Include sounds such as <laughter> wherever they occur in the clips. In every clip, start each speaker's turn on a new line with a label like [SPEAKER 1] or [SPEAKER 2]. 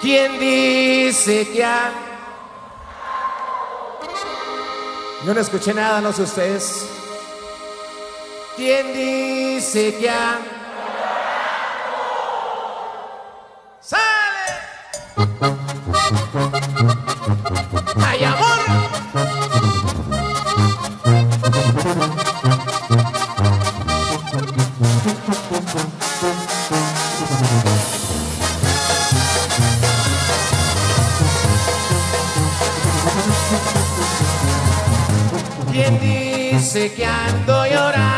[SPEAKER 1] ¿Quién dice que ha... Yo no escuché nada, no sé ustedes. ¿Quién dice que ha... ¡Sale! sé que ando llorando.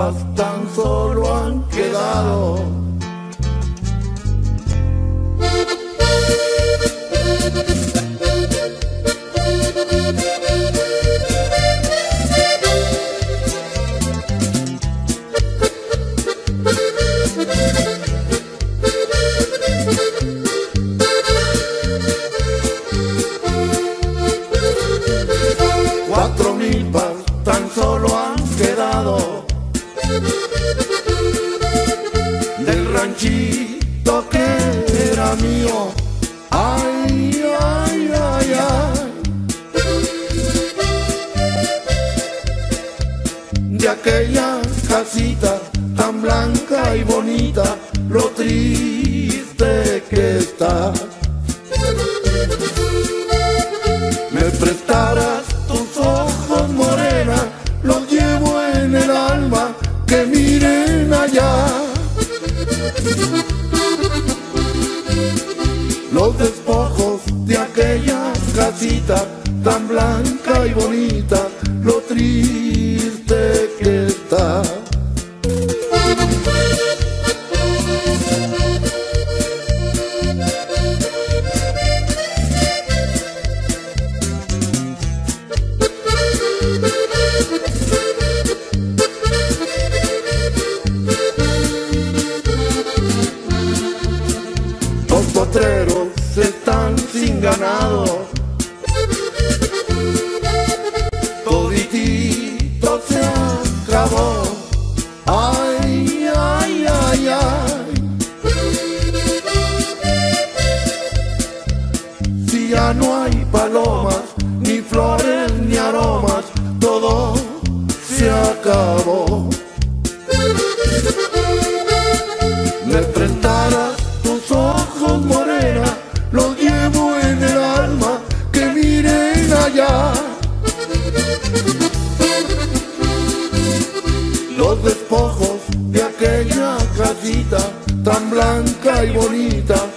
[SPEAKER 1] basta. Y
[SPEAKER 2] bonita,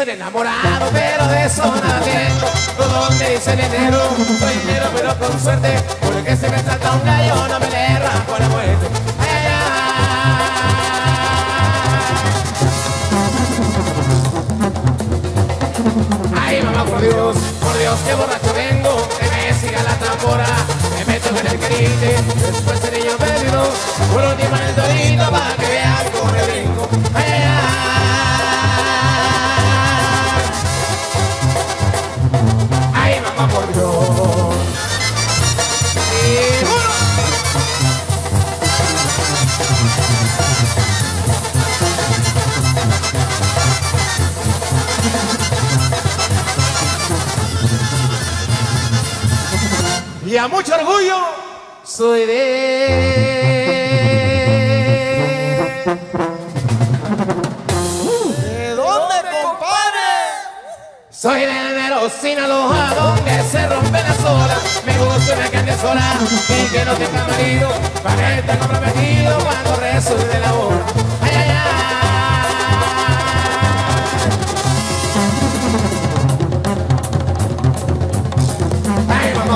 [SPEAKER 1] Enamorado, pero de eso tengo. Todo me dicen dinero, soy dinero, pero con suerte. Porque si me salta un gallo, no me le arranco la muerte. Ay, mamá, por Dios, por Dios, qué borracho vengo. Que me siga la tambora, me meto en el querite. Después el niño bebido, por último el torito, para que vean cómo me a mucho orgullo soy de...
[SPEAKER 3] ¿De dónde, compadre?
[SPEAKER 1] Soy de enero Sinaloa, donde se rompe la sola. Me gusta una calle sola y que no tenga marido. Para que esté comprometido cuando resulte la hora.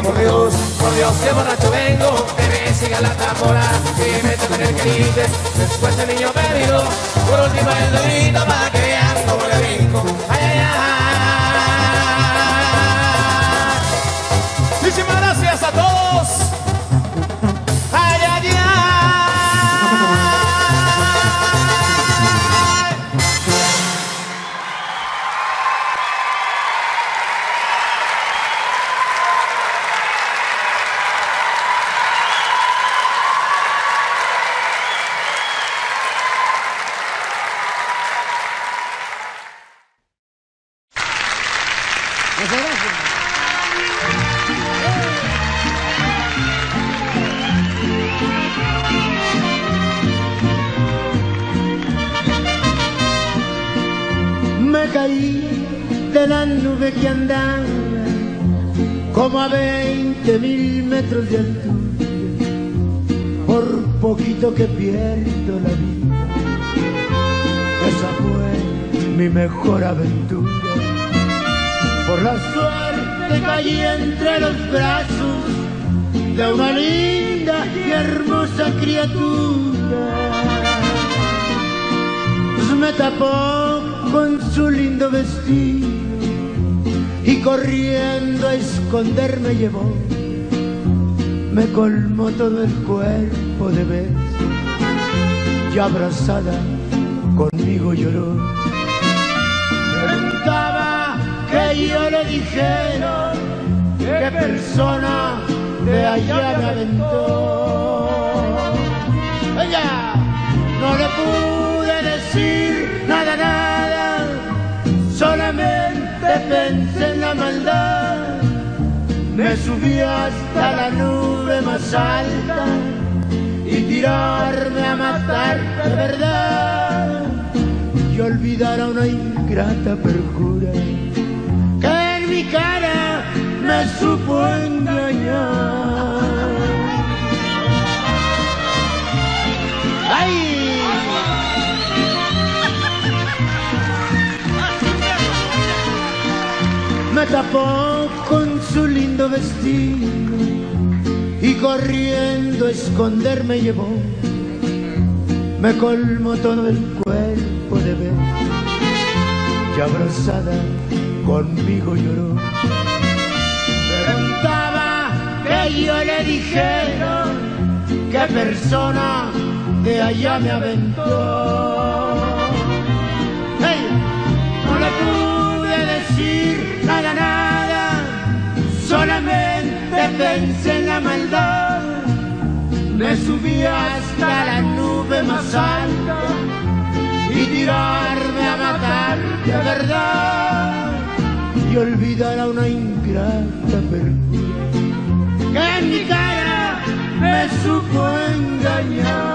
[SPEAKER 1] Por Dios, por Dios, qué borracho vengo. Que me siga la tambora y me toque el querite. Después el niño bebido, por último el dorito para que vean cómo le brinco.
[SPEAKER 4] Por la suerte caí entre los brazos de una linda y hermosa criatura pues me tapó con su lindo vestido y corriendo a esconderme llevó. Me colmó todo el cuerpo de besos y abrazada conmigo lloró. Yo le dijera qué persona de allá me aventó. Ella no le pude decir nada, nada, solamente pensé en la maldad. Me subí hasta la nube más alta y tirarme a matar de verdad y olvidar a una ingrata perjura me supo engañar. ¡Ay! Me tapó con su lindo vestido y corriendo a esconderme llevó. Me colmó todo el cuerpo de besos y abrazada conmigo lloró. a ella le dijeron que persona de allá me aventó. Hey, no le pude decir nada, nada, solamente pensé en la maldad. Me subí hasta la nube más alta y tirarme a matar de verdad
[SPEAKER 5] y olvidar a una ingrata perjuria mi cara me supo engañar.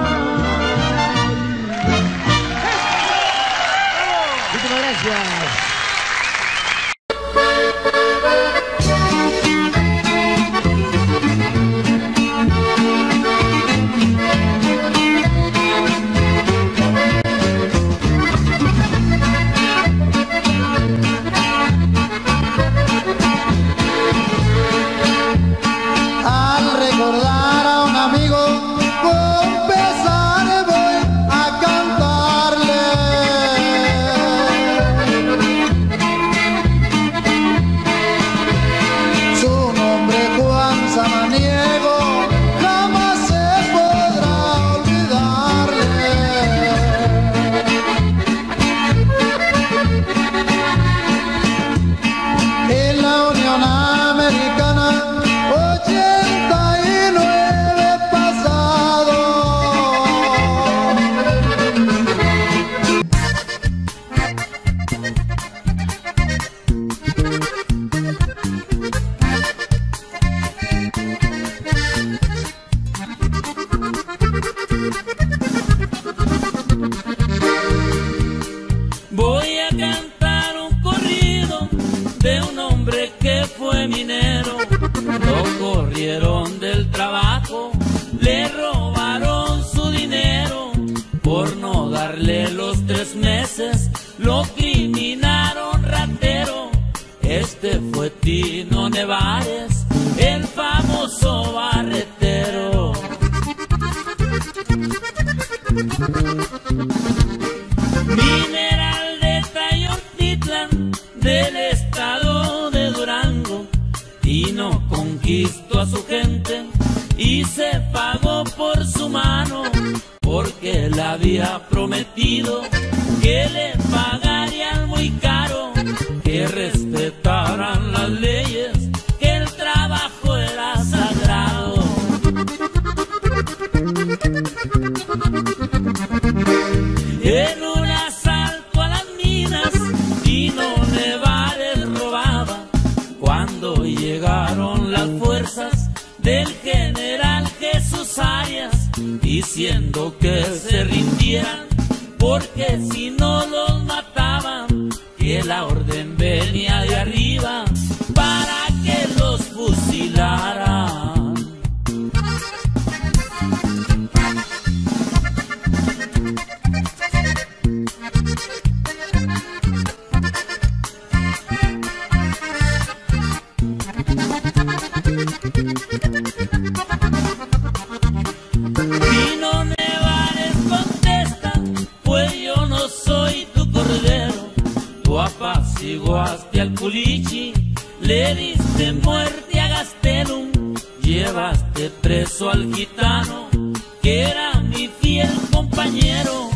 [SPEAKER 6] era mi fiel compañero.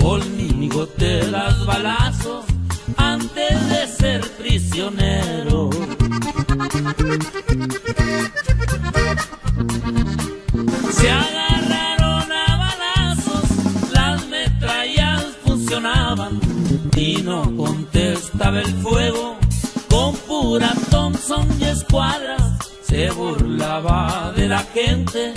[SPEAKER 6] Conmigo te das balazos antes de ser prisionero. Se agarraron a balazos, las metrallas funcionaban y no contestaba el fuego. Con pura Thompson y escuadras se burlaba de la gente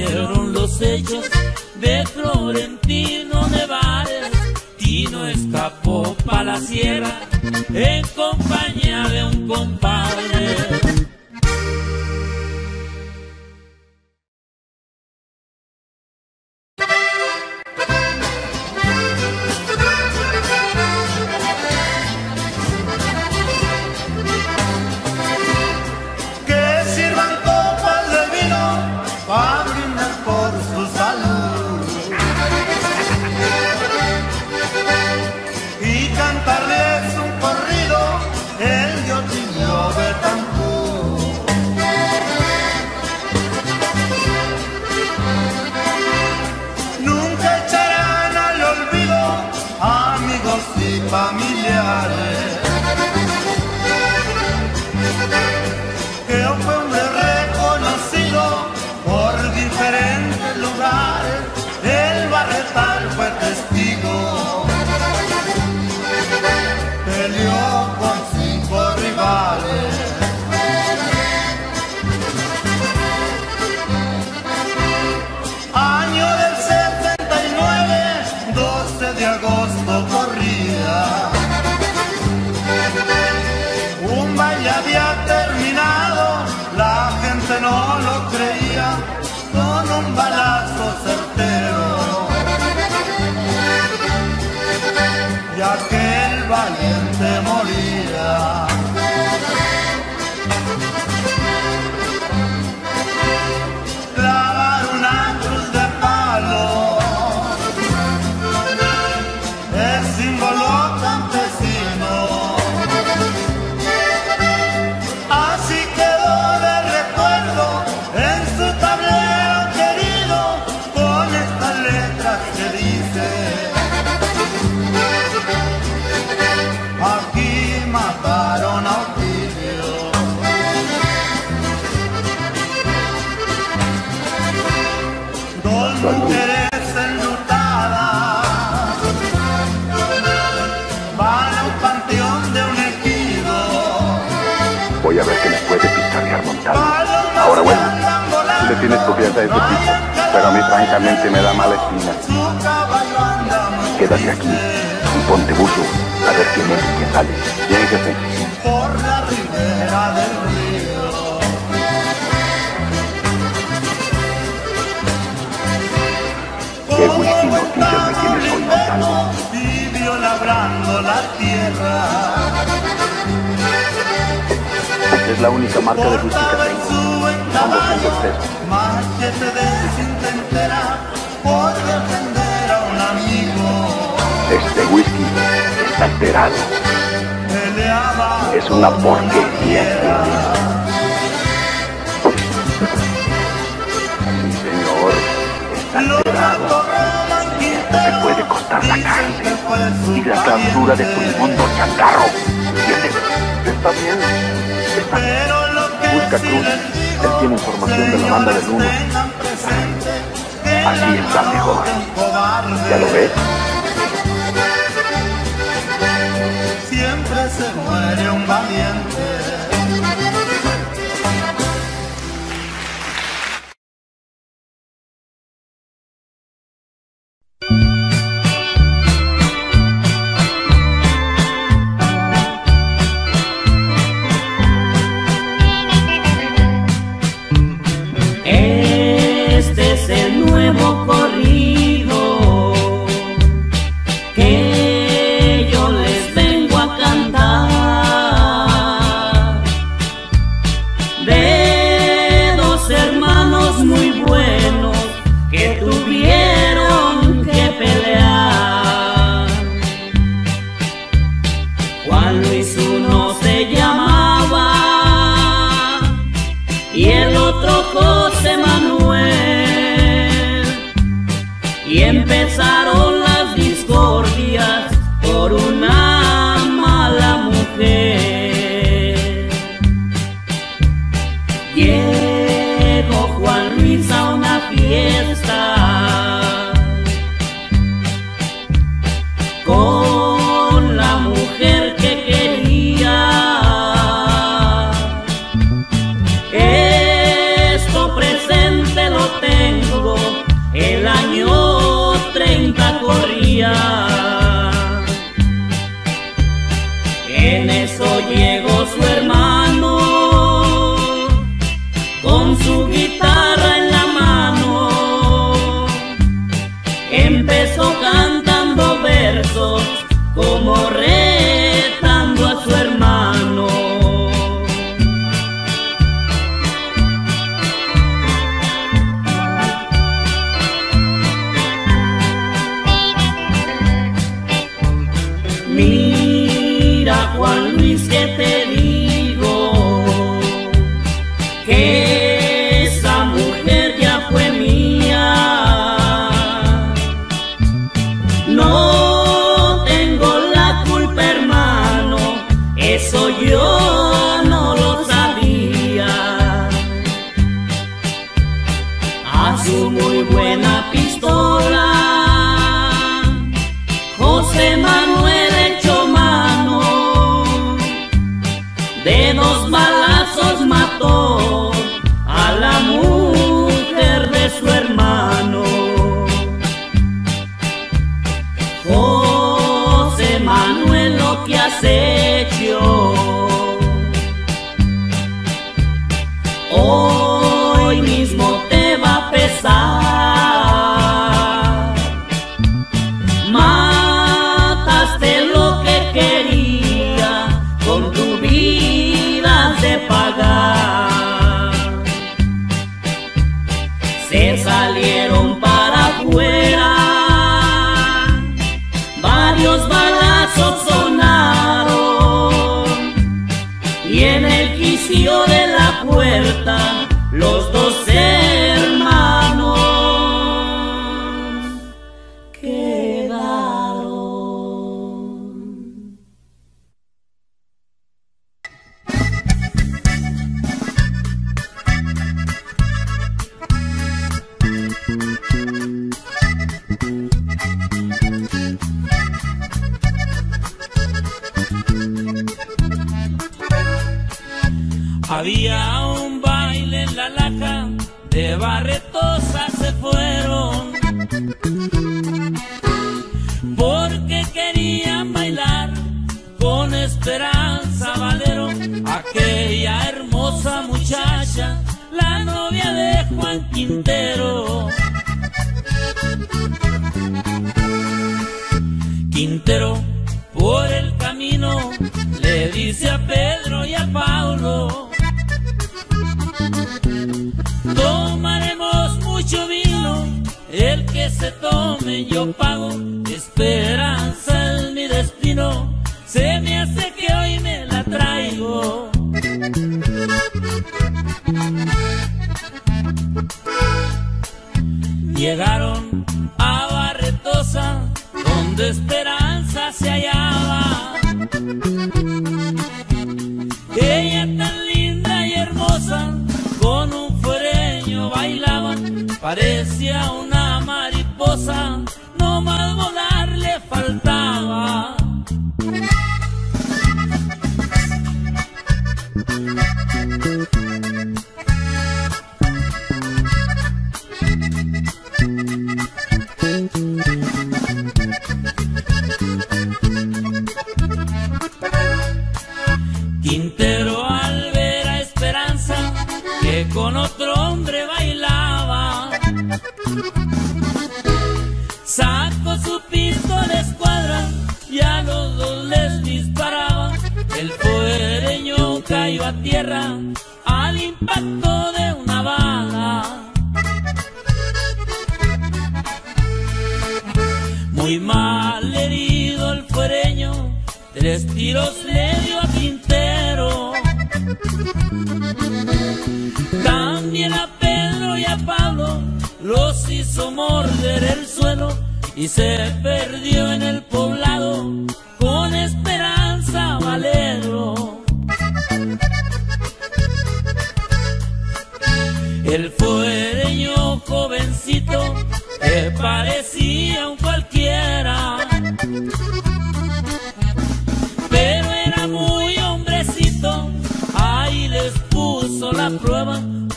[SPEAKER 6] Dieron los hechos de Florentino Nevares. Tino escapó para la sierra en compañía de un
[SPEAKER 7] compa cabeza de
[SPEAKER 2] tu
[SPEAKER 7] pero a mí francamente me da mala espina. Quédate aquí y ponte buzo a ver quién es y quién sale. Bien.
[SPEAKER 2] Por la ribera del río.
[SPEAKER 7] Qué whisky noticias me tienes hoy,
[SPEAKER 2] Vivió labrando la tierra.
[SPEAKER 7] Es la única marca de whisky que tengo. Son 200 pesos. Este whisky está alterado. Es una porquería. Sí, señor. Está alterado.
[SPEAKER 2] Esto
[SPEAKER 7] te puede costar la cárcel y la clausura de tu mundo chatarro. ¿Entiendes? está bien. Busca Cruz, él tiene información de la banda del uno.
[SPEAKER 2] Aquí
[SPEAKER 7] está mejor. ¿Ya lo ves?
[SPEAKER 2] Siempre se muere un valiente.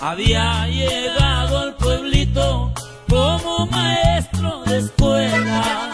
[SPEAKER 2] Había llegado al pueblito como maestro de escuela.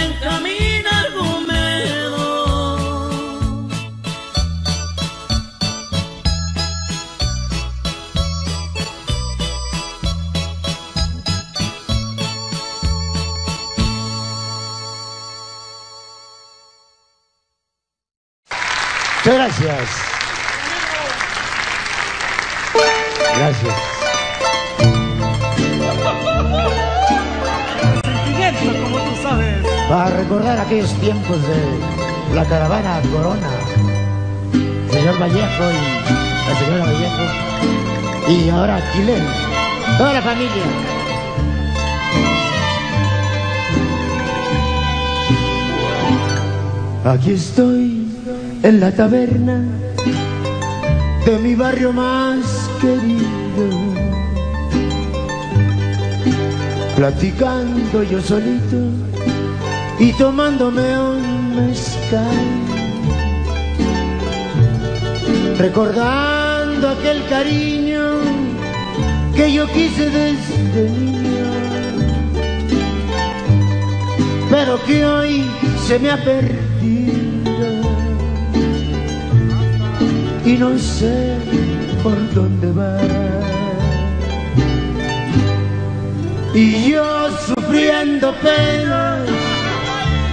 [SPEAKER 8] and come in. Y la
[SPEAKER 4] señora Vallejo, y ahora Quilén, toda la familia. Aquí estoy en la taberna de mi barrio más querido, platicando yo solito y tomándome un mezcal, recordando aquel cariño que yo quise desde niño, pero que hoy se me ha perdido y no sé por dónde va. Y yo sufriendo pena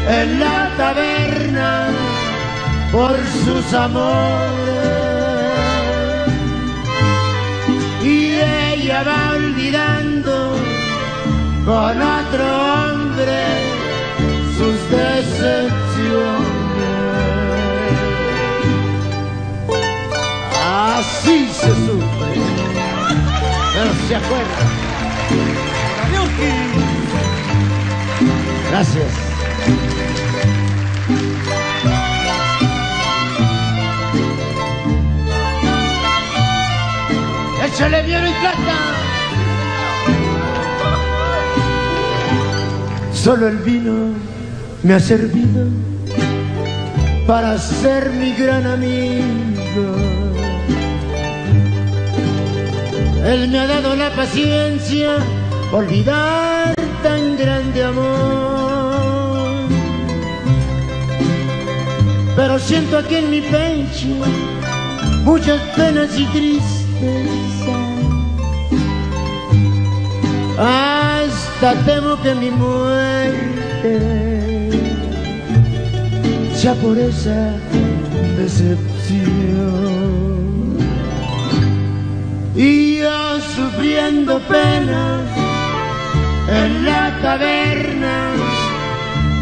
[SPEAKER 4] en la taberna por sus amores. Con otro hombre sus decepciones. Así se sufre, pero se acuerda. Gracias. Échale bien y plata. Solo el vino me ha servido para ser mi gran amigo. Él me ha dado la paciencia olvidar tan grande amor. Pero siento aquí en mi pecho muchas penas y tristeza. Hasta temo que mi muerte sea por esa decepción. Y yo sufriendo penas en la taberna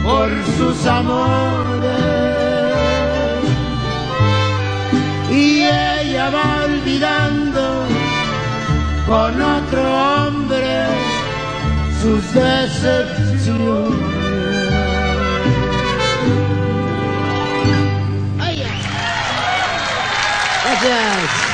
[SPEAKER 4] por sus amores. Y ella va olvidando con otro hombre sus decepciones. Gracias.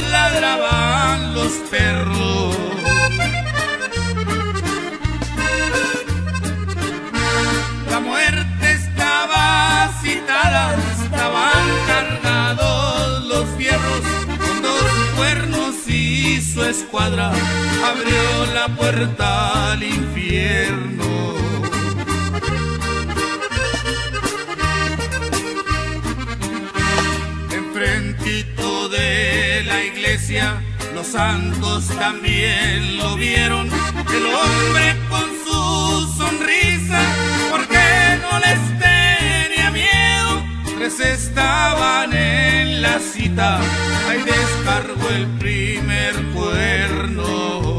[SPEAKER 9] ladraban los perros. La muerte estaba citada, estaban cargados los fierros con dos cuernos y su escuadra abrió la puerta al infierno. los santos también lo vieron, el hombre con su sonrisa, porque no les tenía miedo, tres estaban en la cita, ahí descargó el primer cuerno.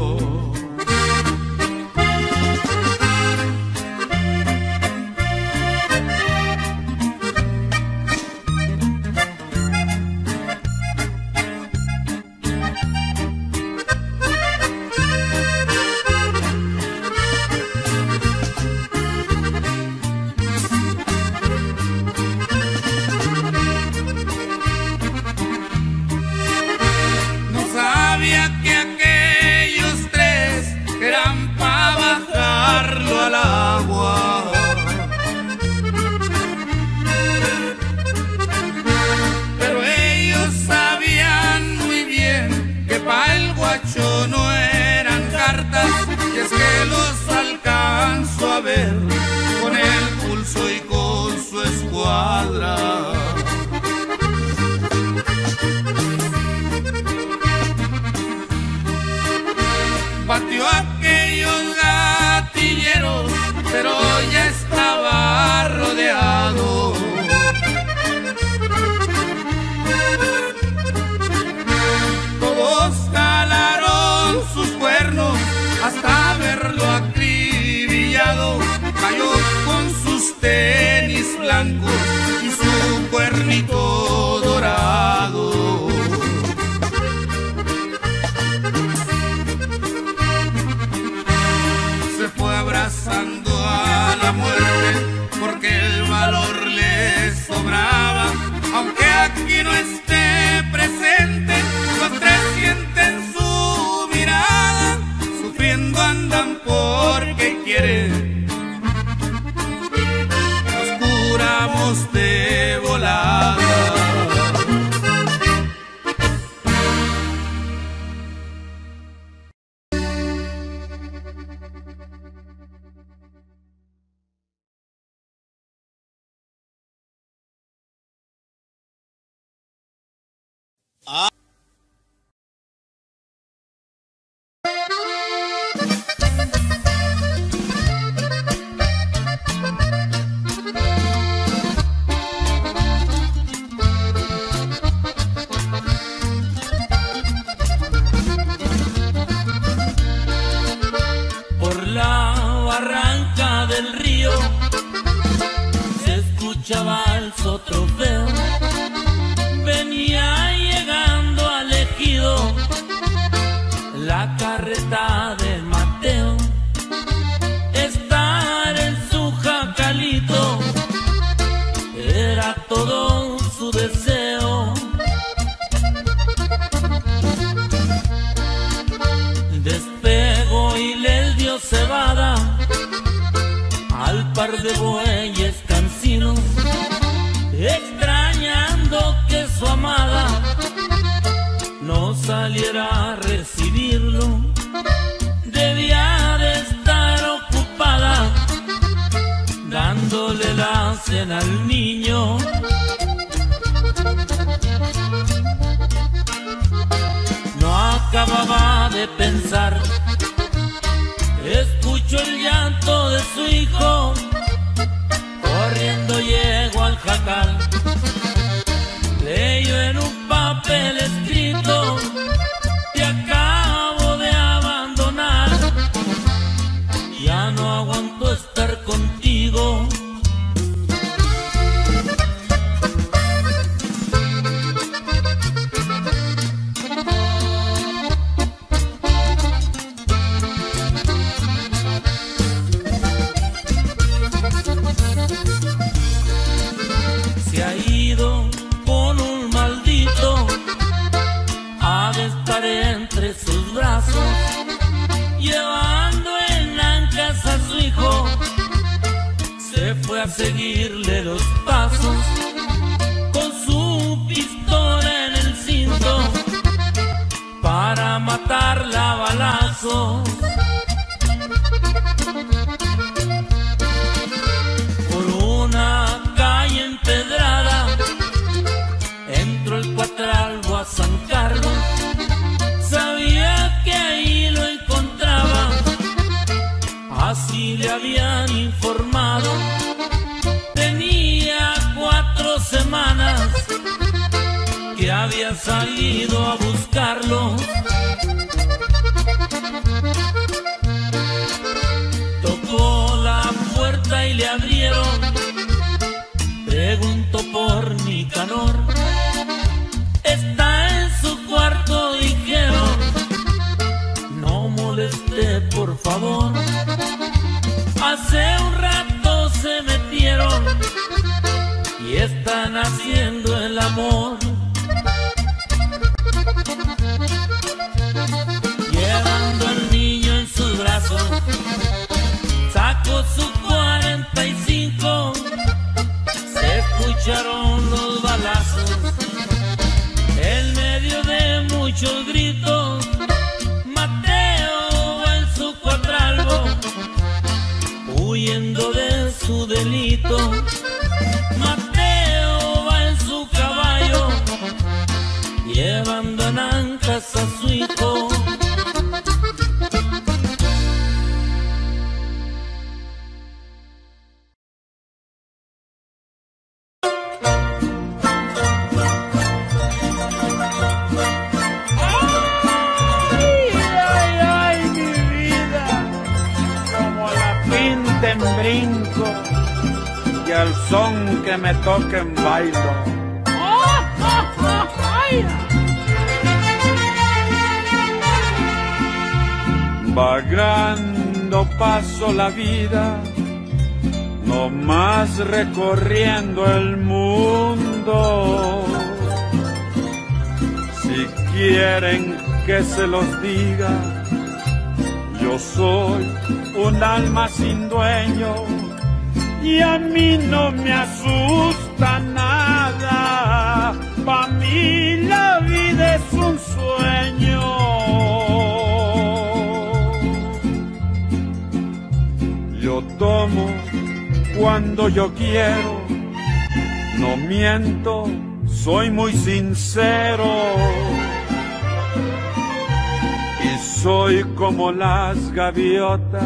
[SPEAKER 10] Soy como las gaviotas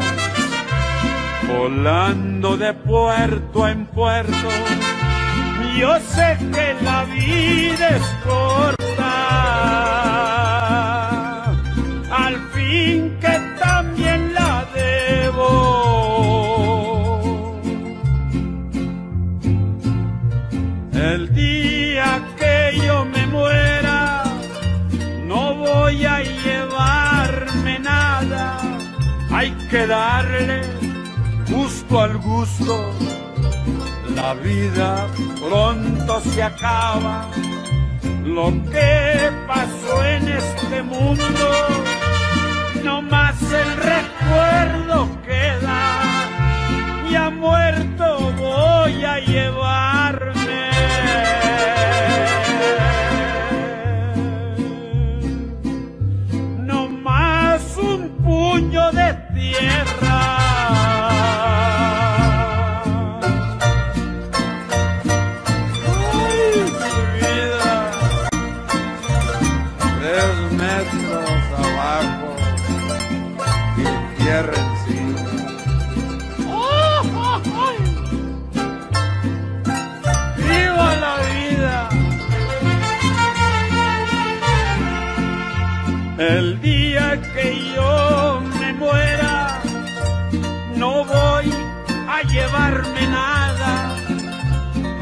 [SPEAKER 10] volando de puerto en puerto. Yo sé que la vida es corta, que darle gusto al gusto. La vida pronto se acaba. Lo que pasó en este mundo, no más el recuerdo queda. Ya muerto voy a llevarme.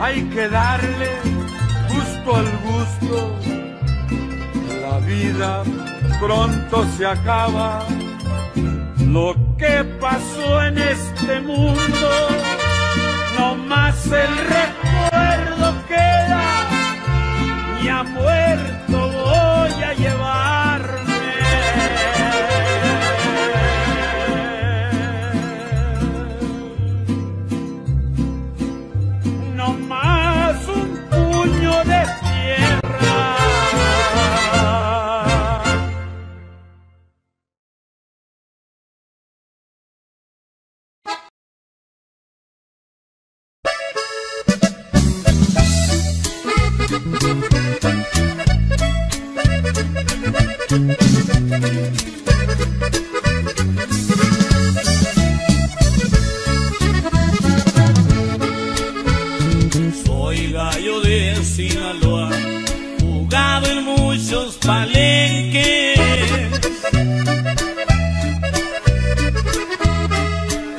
[SPEAKER 10] Hay que darle gusto al gusto. La vida pronto se acaba. Lo que pasó en este mundo, no más el recuerdo queda. Ya muerto voy a llevarme.
[SPEAKER 11] Jugado en muchos palenques.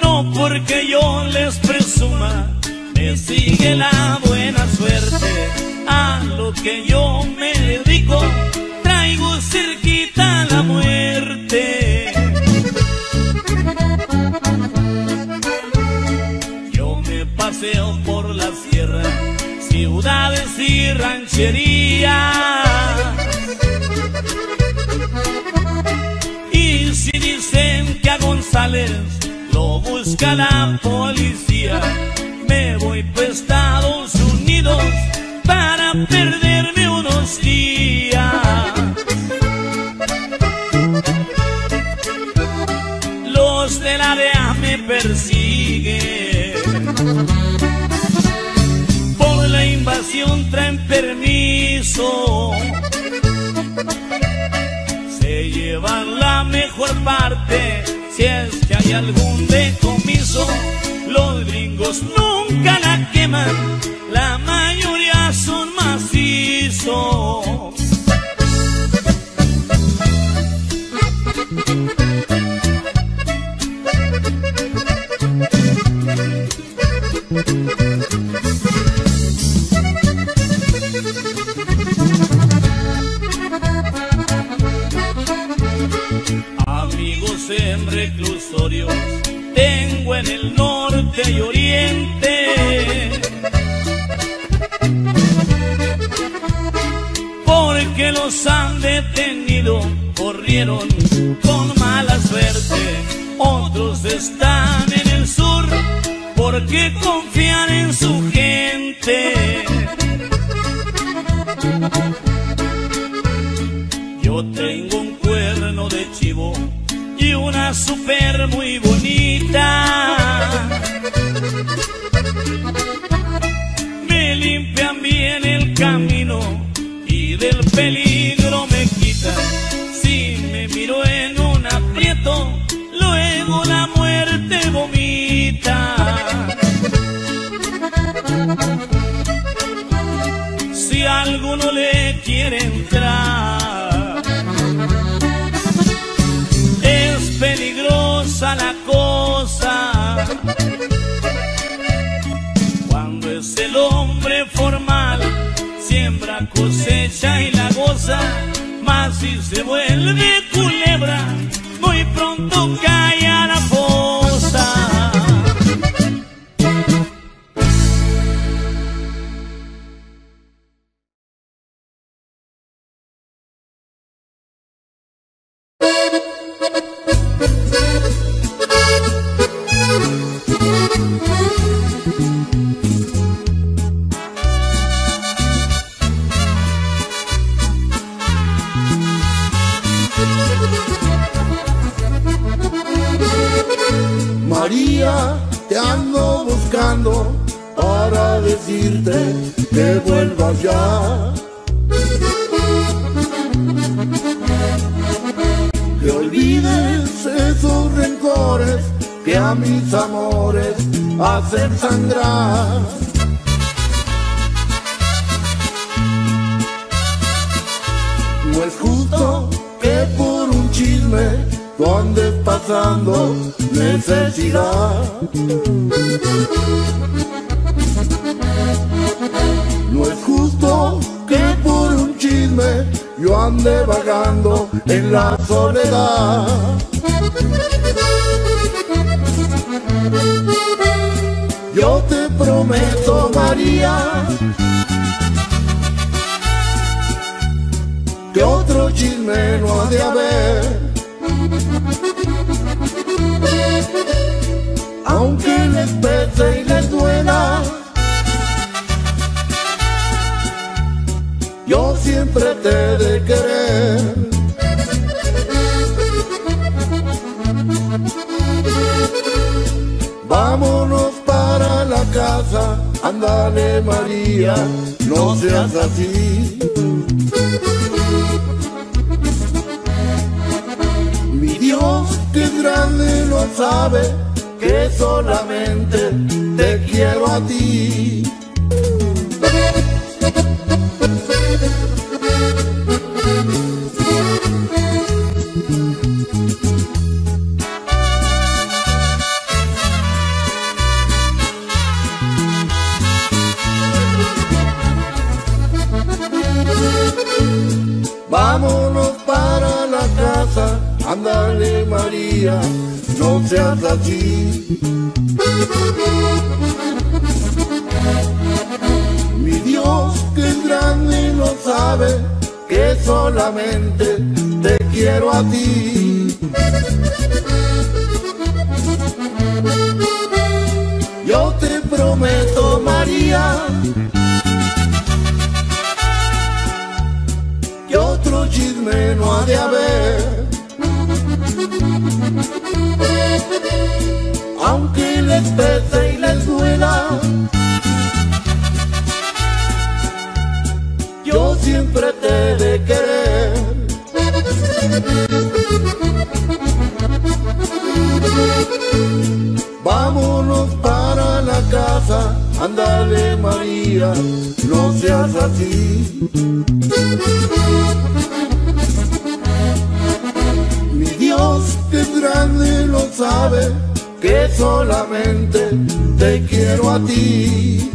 [SPEAKER 11] No porque yo les presuma, me sigue la buena suerte. A lo que yo me dedico, ciudades y rancherías. Y si dicen que a González lo busca la policía, me voy para Estados Unidos para perderme unos días. Los de la DEA me persiguen. Invasión traen permiso. Se llevan la mejor parte si es que hay algún decomiso. Los gringos nunca la queman, la con mala suerte. Otros están en el sur porque confían en su gente. Yo tengo un cuerno de chivo y una super muy
[SPEAKER 8] es el hombre formal, siembra, cosecha y la goza, más si se vuelve culebra
[SPEAKER 5] te quiero a ti. Yo te prometo, María, que otro chisme no ha de haber. Aunque les pese Vámonos para la casa, ándale María, no seas así. Mi Dios que es grande lo sabe, que solamente te quiero a ti.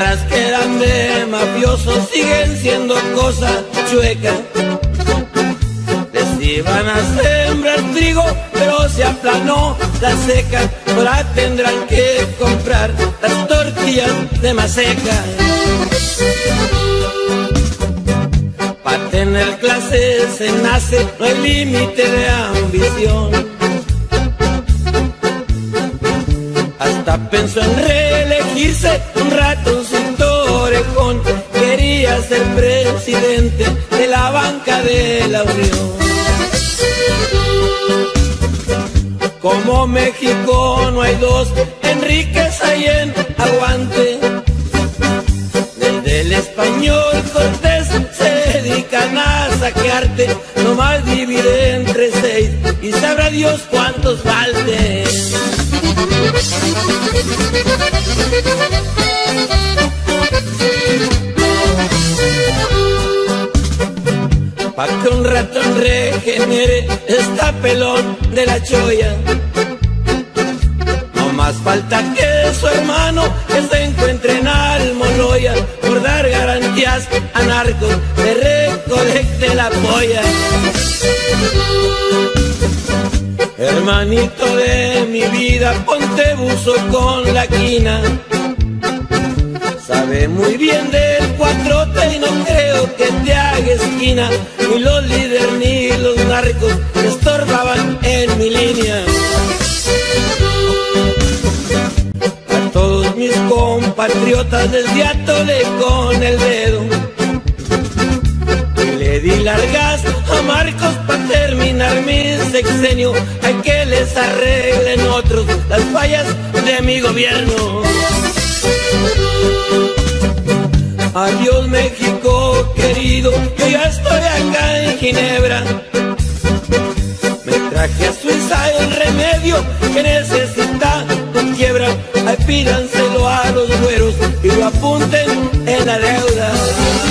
[SPEAKER 12] Eran de mafiosos siguen siendo cosas chuecas. Les iban a sembrar trigo, pero se aplanó la seca. Ahora tendrán que comprar las tortillas de maseca. Para tener clase se nace, no hay límite de ambición. Hasta pensó en reelegirse un ratoncito orejón. Quería ser presidente de la banca de la Unión. Como México no hay dos, Enríquez hay en aguante. Desde el español a saquearte, nomás divide entre seis y sabrá Dios cuántos falten. Pa' que un ratón regenere esta pelón de la choya. No más falta que su hermano se encuentre en Almoloya por dar garantías a narcos que recolecte la polla. Hermanito de mi vida, ponte buzo con la quina. Sé muy bien del cuatrote y no creo que te haga esquina. Ni los líderes ni los narcos estorbaban en mi línea. A todos mis compatriotas les atole con el dedo. Di largas a Marcos para terminar mi sexenio. Hay que les arreglen otros las fallas de mi gobierno. Adiós México querido, yo ya estoy acá en Ginebra. Me traje a Suiza el remedio que necesita tu quiebra. Ay, pídanselo a los güeros y lo apunten en la deuda.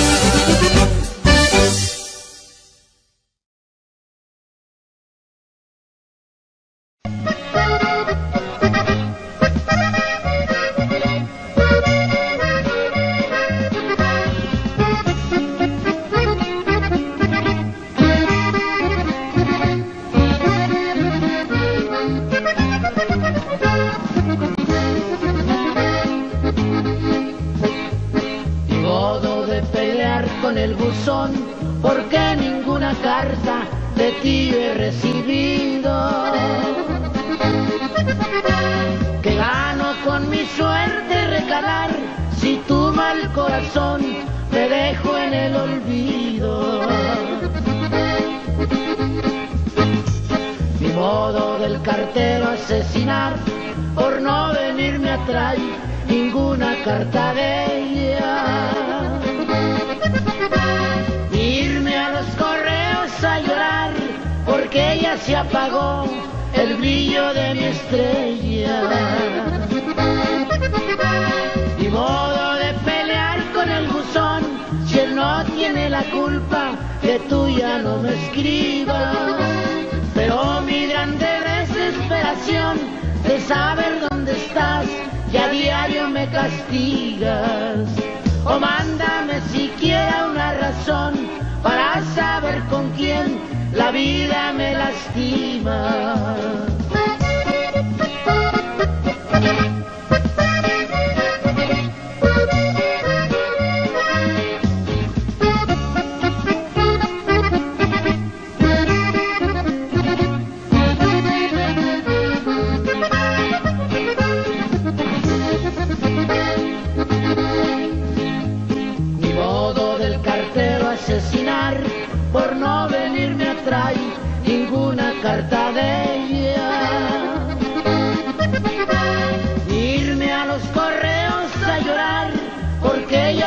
[SPEAKER 4] Ni modo de pelear con el buzón, porque ninguna carta de ti he recibido. Que gano con mi suerte recalar, si tu mal corazón te dejo en el olvido. Modo del cartero asesinar, por no venirme atrás ninguna carta de ella. Irme a los correos a llorar, porque ella se apagó el brillo de mi estrella. Y modo de pelear con el buzón, si él no tiene la culpa que tú ya no me escribas. Pero mi grande desesperación de saber dónde estás y a diario me castigas. O mándame siquiera una razón para saber con quién la vida me lastima.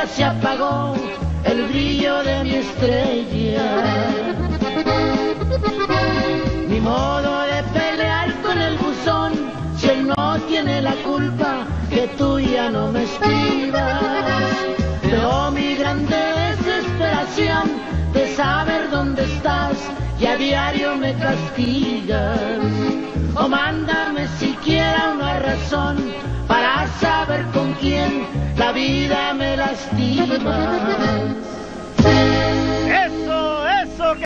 [SPEAKER 4] Se apagó el brillo de mi estrella. Ni modo de pelear con el buzón si él no tiene la culpa que tú ya no me escribas. Pero mi grande desesperación de saber dónde estás y a diario me castigas. O mándame siquiera una razón para saber con quién la vida me lastima.
[SPEAKER 5] Eso, eso. que-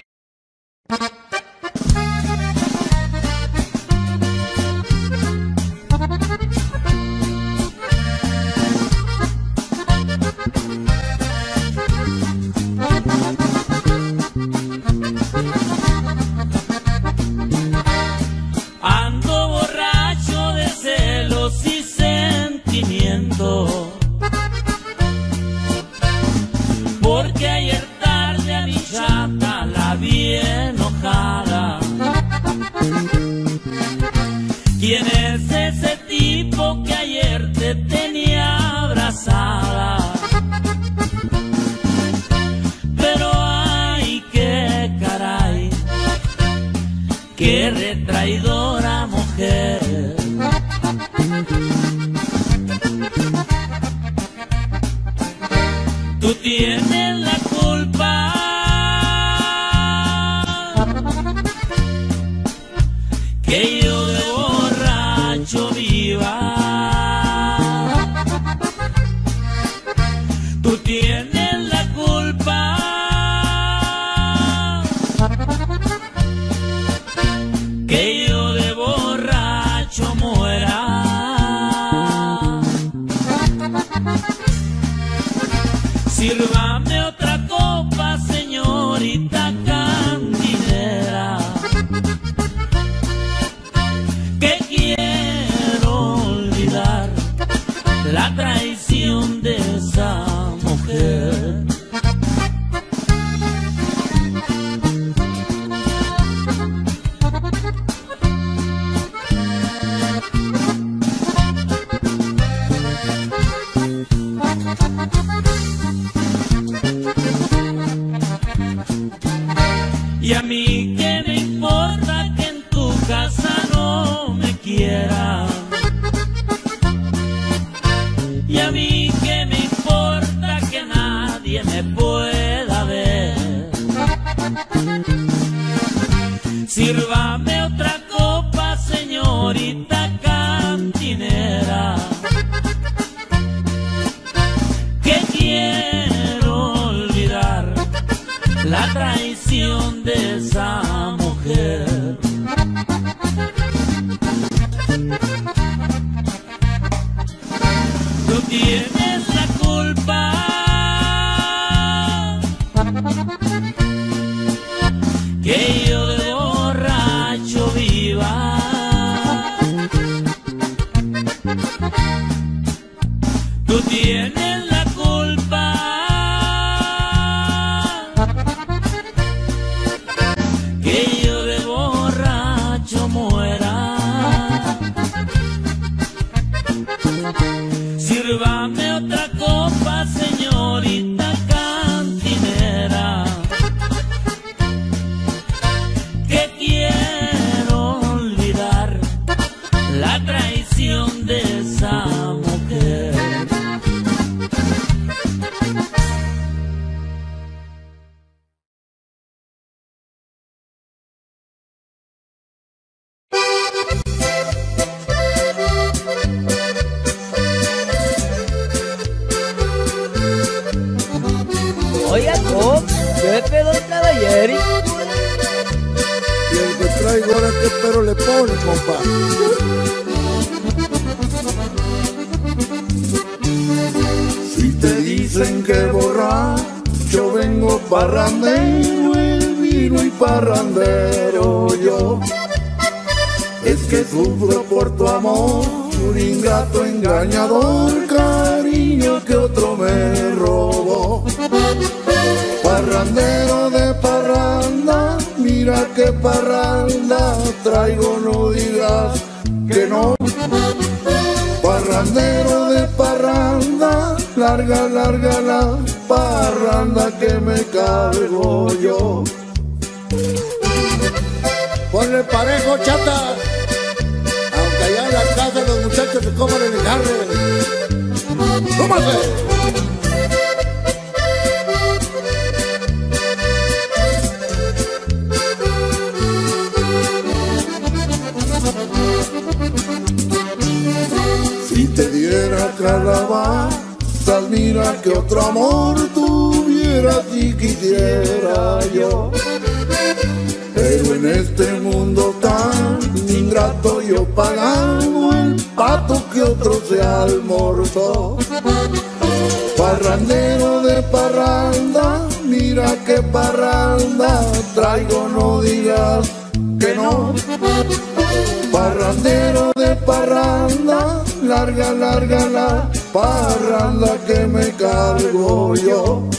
[SPEAKER 8] parranda que me cargo yo.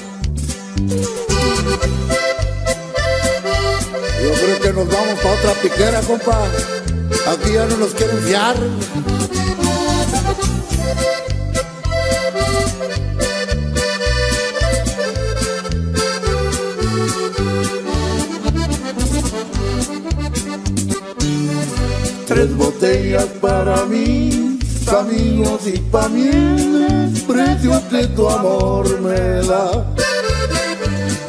[SPEAKER 8] Yo creo que nos vamos para otra piquera, compa. Aquí ya no nos quieren fiar. Tres botellas para mí tus amigos y pa' mí el desprecio de tu amor me da.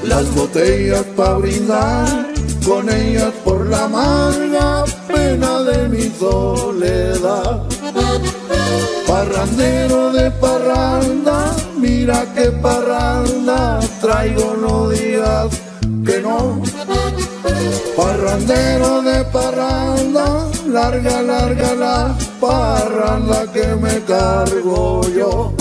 [SPEAKER 8] Las botellas pa' brindar, con ellas por la amarga pena de mi soledad. Parrandero de parranda, mira que parranda traigo, no digas que no. Parrandero de parranda, larga, larga la parranda que me cargo yo.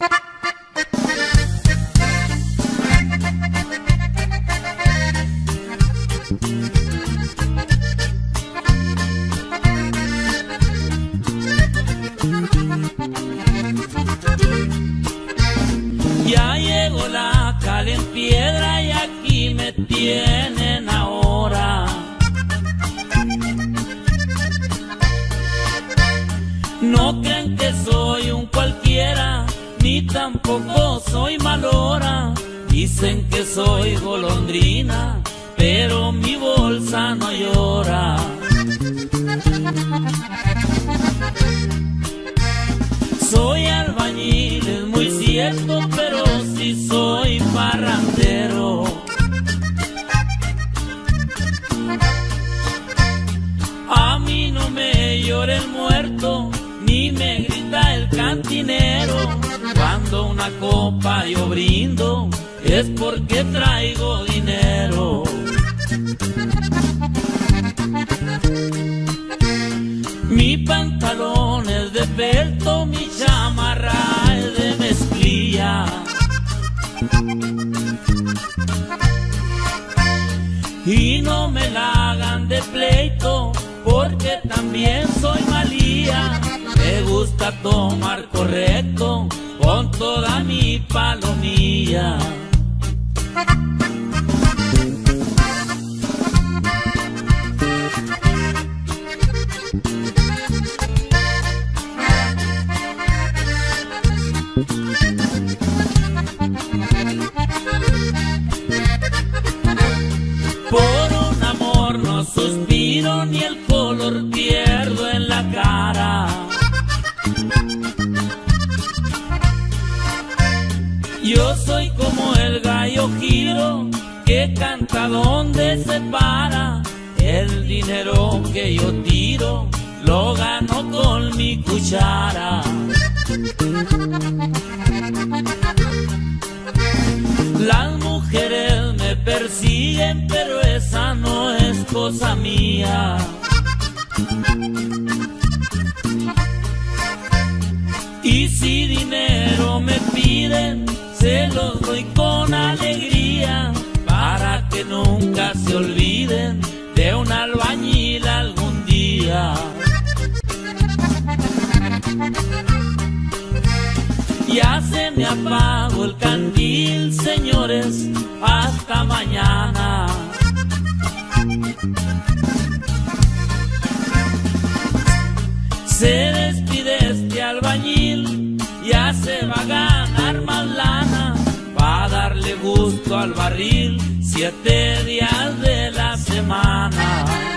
[SPEAKER 5] Ha <laughs> ha! Me
[SPEAKER 8] apago el candil, señores, hasta mañana. Se despide este albañil, ya se va a ganar más lana, va a darle gusto al barril siete días de la semana.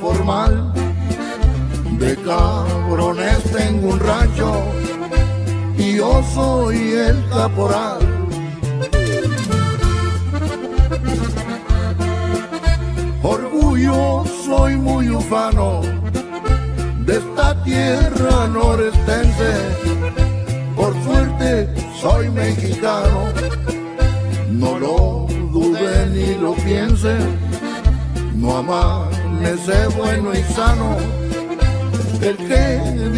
[SPEAKER 2] formal. De cabrones tengo un rancho y yo soy el caporal. Orgullo soy muy ufano de esta tierra norestense. Por suerte soy mexicano, no lo dude ni lo piense, no amar me sé bueno y sano.
[SPEAKER 8] El que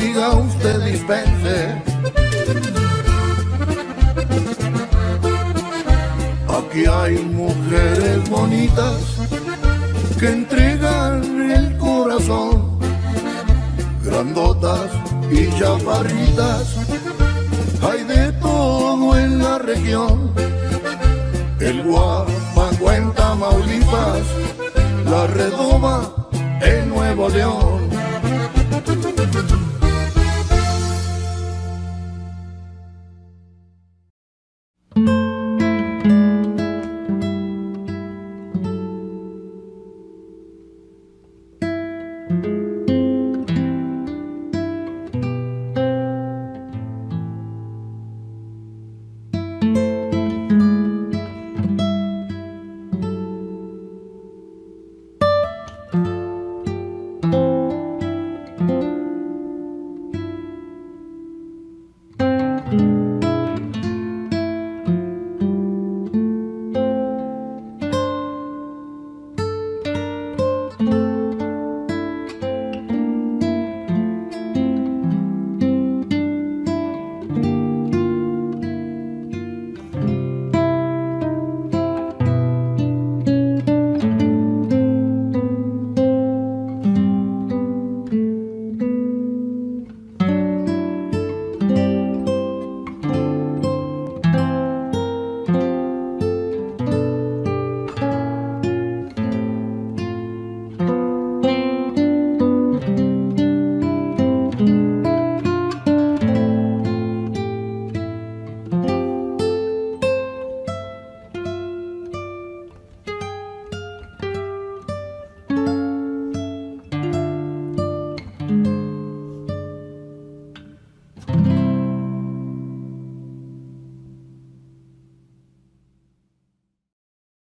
[SPEAKER 8] diga usted dispense. Aquí hay mujeres bonitas que entregan el corazón, grandotas y chaparritas, hay de todo en la región. El guapa cuenta Tamaulipas la redoma en Nuevo León.